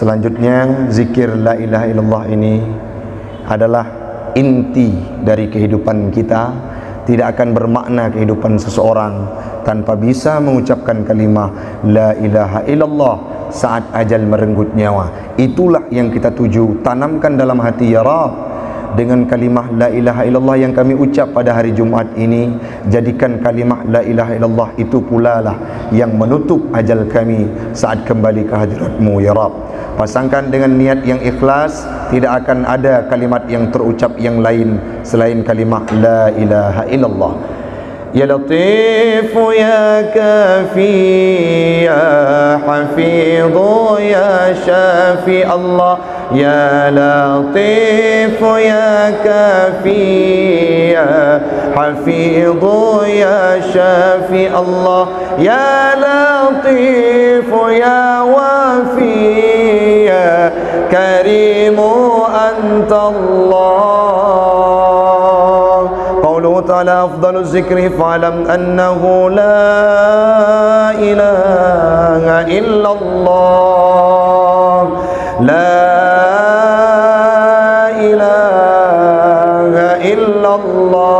Selanjutnya zikir la ilaha illallah ini adalah inti dari kehidupan kita. Tidak akan bermakna kehidupan seseorang tanpa bisa mengucapkan kalimah la ilaha illallah saat ajal merenggut nyawa. Itulah yang kita tuju tanamkan dalam hati ya Rabb dengan kalimah la ilaha illallah yang kami ucap pada hari Jumaat ini jadikan kalimah la ilaha illallah itu pula lah yang menutup ajal kami saat kembali ke hadiratmu ya Rab Pasangkan dengan niat yang ikhlas Tidak akan ada kalimat yang terucap yang lain Selain kalimat La ilaha illallah. Ya latif ya kafi ya hafiz ya syafi Allah. Ya latif ya kafi ya hafiz ya syafi Allah. Ya latif ya wafi كريم أنت الله. قوله تعالى أفضل الذكر فاعلم أنه لا إله إلا الله. لا إله إلا الله.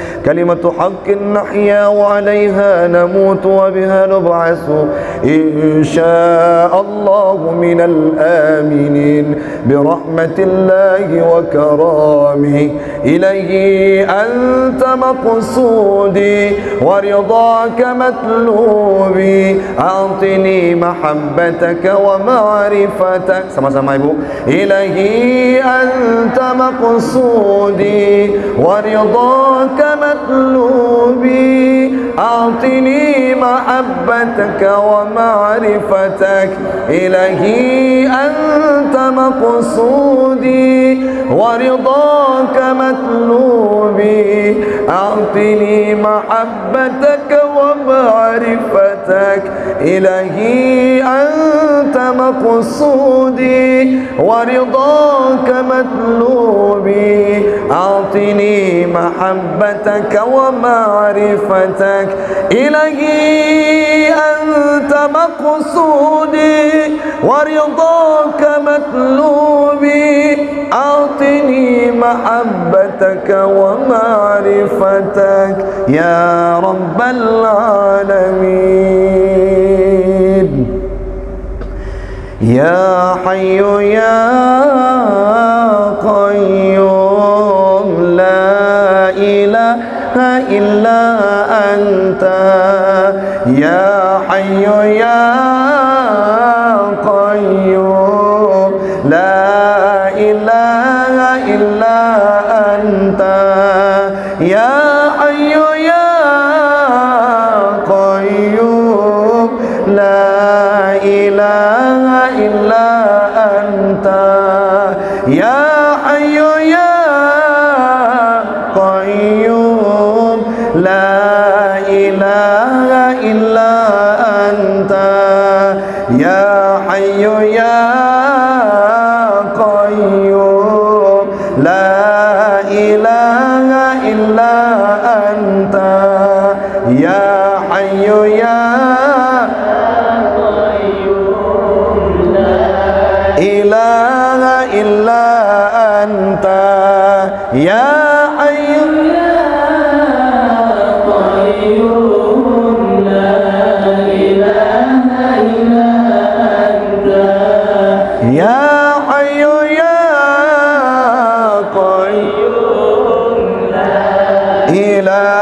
كلمة حق نحيا وعليها نموت وبها نبعث. إن شاء الله من الآمنين برحمة الله وكرامه. إليه أنت مقصودي ورضاك مطلوبي. أعطني محبتك ومعرفتك. sama-sama ibu إلهي أنت مقصودي ورضاك مطلوبي. مطلوبي. أعطني محبتك ومعرفتك. إلهي أنت مقصودي. ورضاك مطلوبي. أعطني محبتك ومعرفتك. إلهي أنت مقصودي. ورضاك مطلوبي. أعطني محبتك ومعرفتك. إلهي أنت مقصودي ورضاك مطلوبي. أعطني محبتك ومعرفتك يا رب العالمين. يا حي يا قيوم. إلا أنت. يا حي يا قيوم. لا إله إلا أنت. يا حي يا قيوم. لا إله يا قيوم لا إله إلا أنت. يا حي يا قيوم لا إله إلا أنت. يا حي you إلى